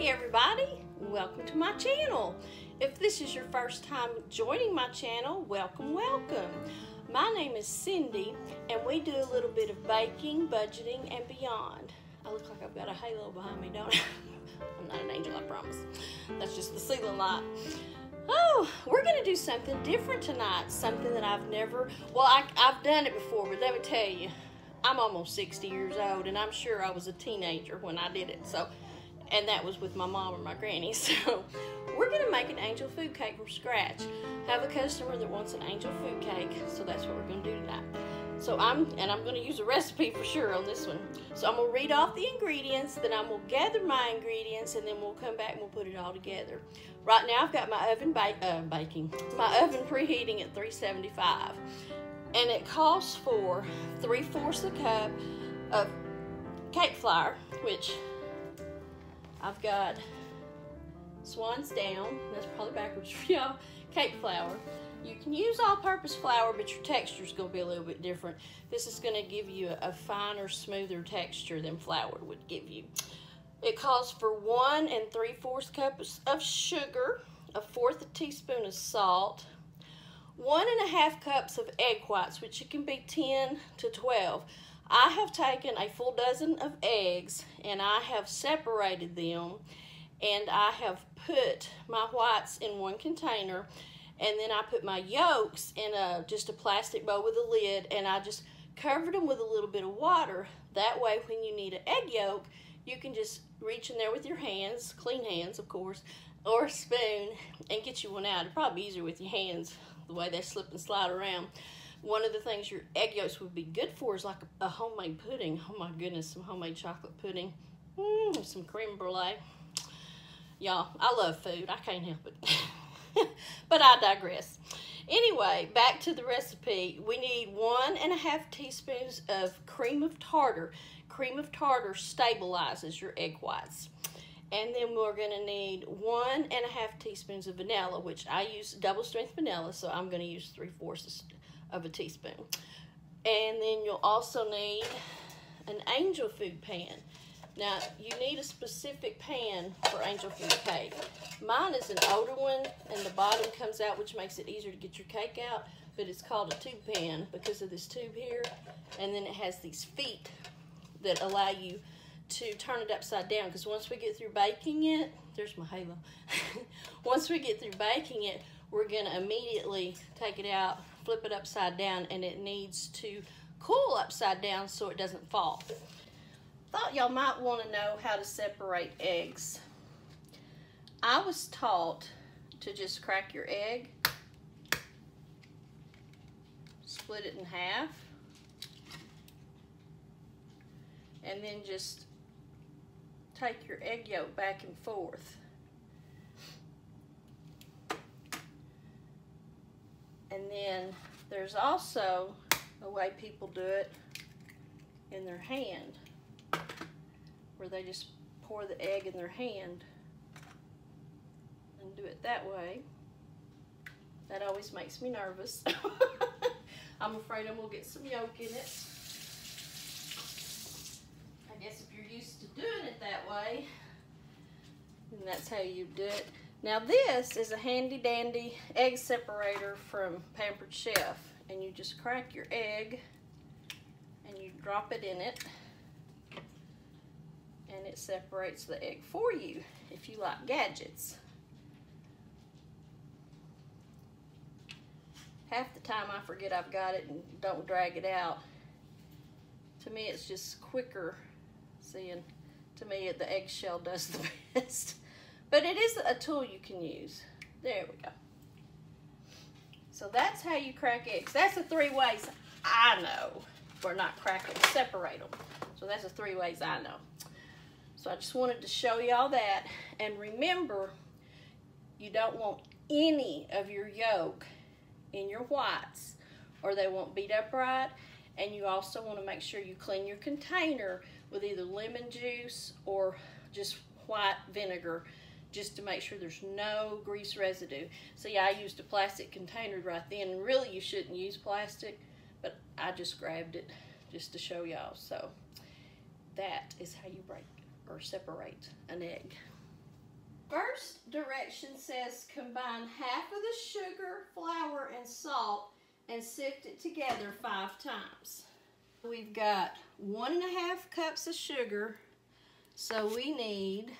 Hey everybody, welcome to my channel. If this is your first time joining my channel, welcome, welcome. My name is Cindy and we do a little bit of baking, budgeting, and beyond. I look like I've got a halo behind me, don't I? I'm not an angel, I promise. That's just the ceiling light. Oh, we're gonna do something different tonight. Something that I've never, well, I, I've done it before, but let me tell you, I'm almost 60 years old and I'm sure I was a teenager when I did it. So and that was with my mom or my granny. So we're gonna make an angel food cake from scratch. Have a customer that wants an angel food cake, so that's what we're gonna do tonight. So I'm, and I'm gonna use a recipe for sure on this one. So I'm gonna read off the ingredients, then I'm gonna gather my ingredients, and then we'll come back and we'll put it all together. Right now I've got my oven ba uh, baking, my oven preheating at 375. And it calls for three-fourths a cup of cake flour, which I've got Swans Down, that's probably backwards for y'all, cake flour. You can use all-purpose flour, but your texture is going to be a little bit different. This is going to give you a, finer, smoother texture than flour would give you. It calls for one and three-fourths cups of sugar, a fourth a teaspoon of salt, one and a half cups of egg whites, which it can be 10 to 12. I have taken a full dozen of eggs and I have separated them and I have put my whites in one container and then I put my yolks in a just a plastic bowl with a lid and I just covered them with a little bit of water. That way when you need an egg yolk, you can just reach in there with your hands, clean hands of course, or a spoon and get you one out. It'd probably be easier with your hands, the way they slip and slide around one of the things your egg yolks would be good for is like a, homemade pudding. Oh my goodness, some homemade chocolate pudding. Mm, some creme brulee. Y'all, I love food. I can't help it. but I digress. Anyway, back to the recipe. We need one and a half teaspoons of cream of tartar. Cream of tartar stabilizes your egg whites. And then we're going to need one and a half teaspoons of vanilla, which I use double strength vanilla, so I'm going to use three-fourths of a teaspoon. And then you'll also need an angel food pan. Now, you need a specific pan for angel food cake. Mine is an older one, and the bottom comes out, which makes it easier to get your cake out, but it's called a tube pan because of this tube here, and then it has these feet that allow you to turn it upside down, because once we get through baking it, there's my halo. once we get through baking it, we're gonna immediately take it out flip it upside down and it needs to cool upside down so it doesn't fall. Thought y'all might want to know how to separate eggs. I was taught to just crack your egg, split it in half, and then just take your egg yolk back and forth. And then there's also a way people do it in their hand, where they just pour the egg in their hand and do it that way. That always makes me nervous. I'm afraid I'm gonna get some yolk in it. I guess if you're used to doing it that way, then that's how you do it. Now this is a handy dandy egg separator from Pampered Chef. And you just crack your egg and you drop it in it and it separates the egg for you if you like gadgets. Half the time I forget I've got it and don't drag it out. To me it's just quicker seeing, to me the eggshell does the best. But it is a tool you can use. There we go. So that's how you crack eggs. That's the three ways I know for not cracking, separate them. So that's the three ways I know. So I just wanted to show y'all that. And remember, you don't want any of your yolk in your whites or they won't beat up right. And you also want to make sure you clean your container with either lemon juice or just white vinegar just to make sure there's no grease residue. See, I used a plastic container right then. Really, you shouldn't use plastic, but I just grabbed it just to show y'all. So that is how you break or separate an egg. First direction says combine half of the sugar, flour, and salt and sift it together five times. We've got one and a half cups of sugar, so we need,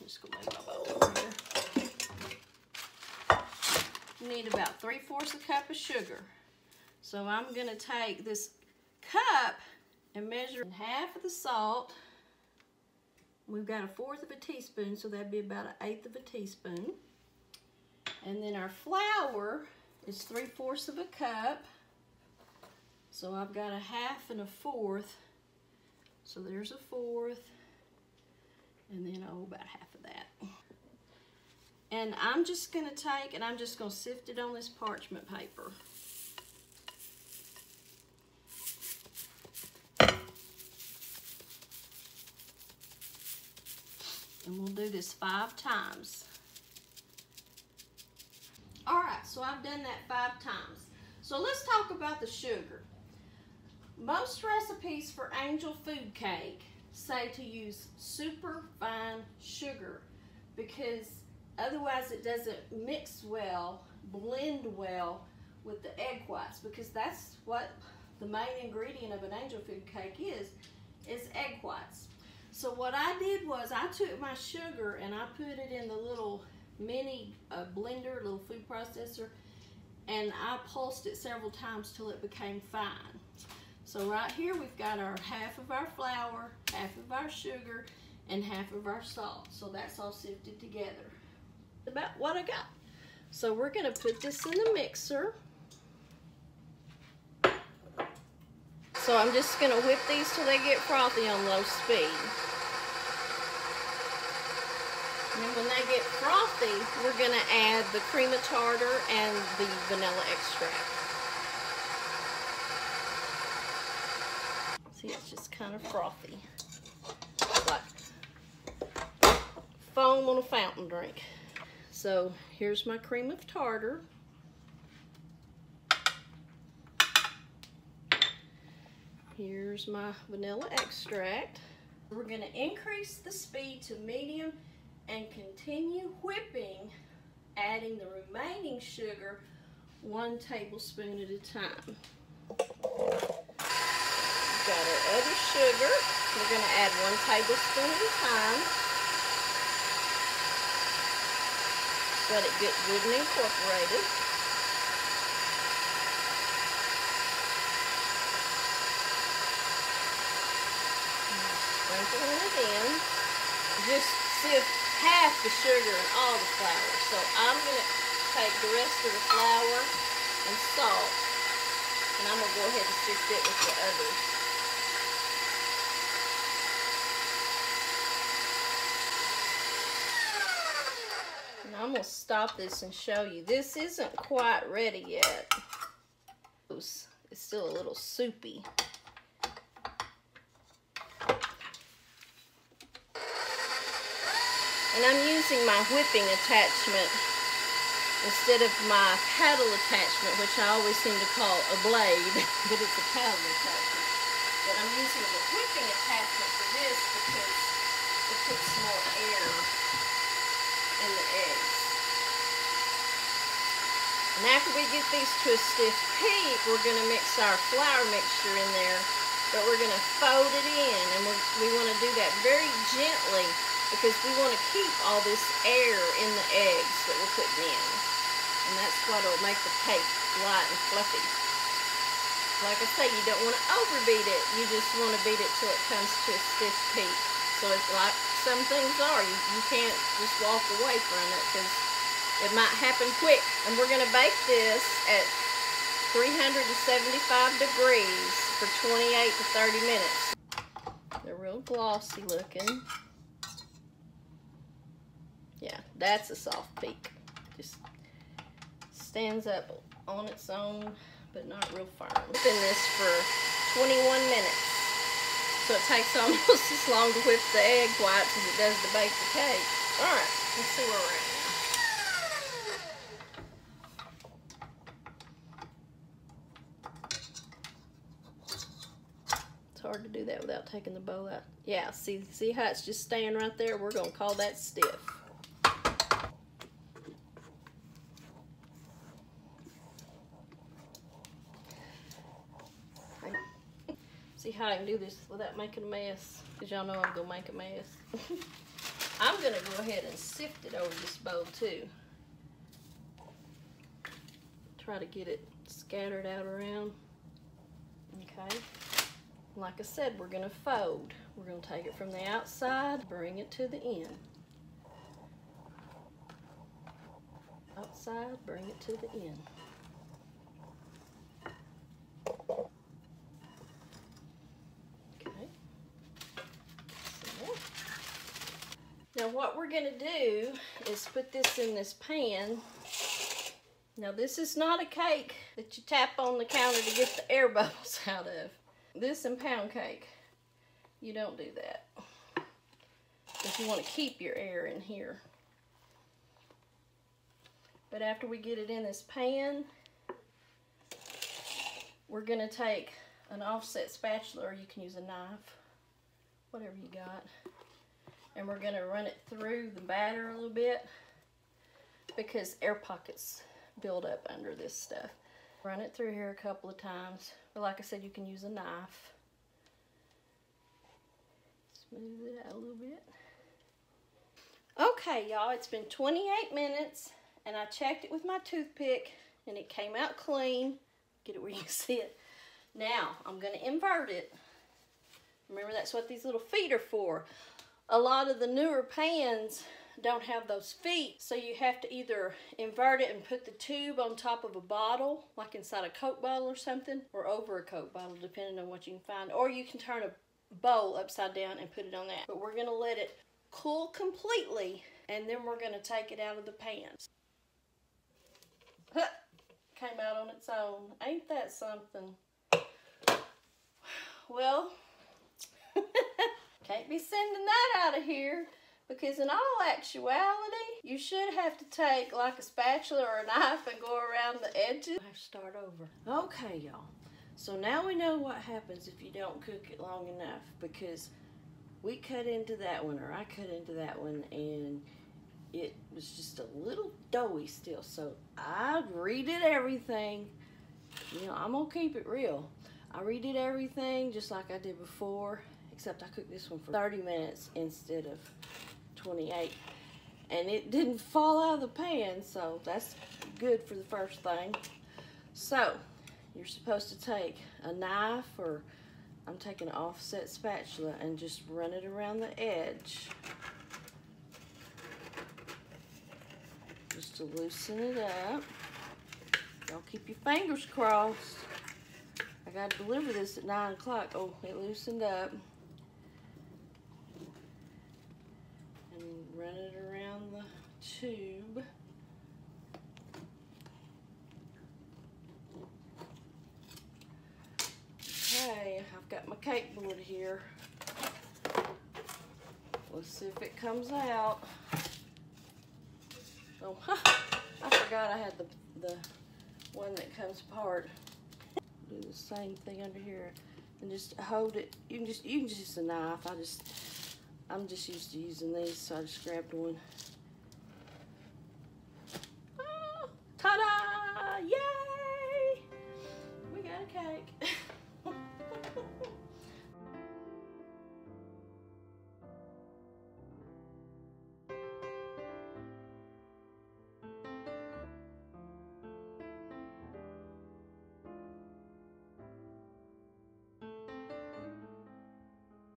I'm just gonna my bowl over here. Need about three fourths a cup of sugar. So I'm gonna take this cup and measure half of the salt. We've got a fourth of a teaspoon, so that'd be about an eighth of a teaspoon. And then our flour is three fourths of a cup. So I've got a half and a fourth. So there's a fourth. And then, oh, about half of that. And I'm just gonna take and I'm just gonna sift it on this parchment paper. And we'll do this five times. All right, so I've done that five times. So let's talk about the sugar. Most recipes for angel food cake say to use super fine sugar because otherwise it doesn't mix well, blend well with the egg whites because that's what the main ingredient of an angel food cake is, is egg whites. So what I did was I took my sugar and I put it in the little mini uh, blender, little food processor, and I pulsed it several times till it became fine. So right here we've got our half of our flour, half of our sugar, and half of our salt. So that's all sifted together. About what I got. So we're gonna put this in the mixer. So I'm just gonna whip these till they get frothy on low speed. And when they get frothy, we're going to add the cream of tartar and the vanilla extract. See, it's just kind of frothy. like foam on a fountain drink. So here's my cream of tartar. Here's my vanilla extract. We're going to increase the speed to medium and continue whipping, adding the remaining sugar one tablespoon at a time. Got our other sugar. We're going to add one tablespoon at a time. Let it get good and incorporated. Sprinkling it in. Just sift half the sugar and all the flour. So I'm going to take the rest of the flour and salt and I'm going to go ahead and sift it with the others. And I'm going to stop this and show you. This isn't quite ready yet. It's still a little soupy. And I'm using my whipping attachment instead of my paddle attachment, which I always seem to call a blade, but it's a paddle attachment. But I'm using the whipping attachment for this because it puts more air in the eggs. And after we get these to a stiff peak, we're going to mix our flour mixture in there, but we're going to fold it in, and we want to do that very gently because we want to keep all this air in the eggs that we're putting in. And that's what will make the cake light and fluffy. Like I say, you don't want to overbeat it. You just want to beat it till it comes to a stiff peak. So it's like some things are. You, you can't just walk away from it because it might happen quick. And we're going to bake this at 375 degrees for 28 to 30 minutes. They're real glossy looking. Yeah, that's a soft peak. Just stands up on its own, but not real firm. Been this for 21 minutes. So it takes almost as long to whip the egg whites as it does to bake the cake. All right, let's see where we're at taking the bowl out. Yeah, see, see how it's just staying right there? We're going to call that stiff. See how I can do this without making a mess. Because y'all know I'm going to make a mess. I'm going to go ahead and sift it over this bowl too. Try to get it scattered out around. Okay. Like I said, we're going to fold. We're going to take it from the outside, bring it to the end. Outside, bring it to the end. Okay. Now what we're going to do is put this in this pan. Now this is not a cake that you tap on the counter to get the air bubbles out of. This and pound cake, you don't do that. If you want to keep your air in here. But after we get it in this pan, we're going to take an offset spatula or you can use a knife, whatever you got and we're going to run it through the batter a little bit because air pockets build up under this stuff. Run it through here a couple of times. But like I said, you can use a knife. Smooth it out a little bit. Okay, y'all, it's been 28 minutes and I checked it with my toothpick and it came out clean. Get it where you can see it. Now, I'm going to invert it. Remember, that's what these little feet are for a lot of the newer pans don't have those feet. So you have to either invert it and put the tube on top of a bottle like inside a coke bottle or something or over a coke bottle depending on what you can find. Or you can turn a bowl upside down and put it on that. But we're to let it cool completely and then we're to take it out of the pan came out on its own. Ain't that something? Well Can't be sending that out of here because in all actuality, you should have to take like a spatula or a knife and go around the edges. I have to start over. Okay, y'all. So now we know what happens if you don't cook it long enough because we cut into that one or I cut into that one and it was just a little doughy still. So I redid everything. You know, I'm gonna keep it real. I redid everything just like I did before except I cooked this one for 30 minutes instead of 28. And it didn't fall out of the pan, so that's good for the first thing. So, you're supposed to take a knife or I'm taking an offset spatula and just run it around the edge. Just to loosen it up. Y'all keep your fingers crossed. I got to deliver this at 9 o'clock. Oh, it loosened up. Run it around the tube. Okay, I've got my cake board here. Let's see if it comes out. Oh, I forgot I had the, the one that comes apart. Do the same thing under here and just hold it. You can just you can just use a knife. I just I'm just used to using these, so I just grabbed one. Oh, ta-da! Yay! We got a cake.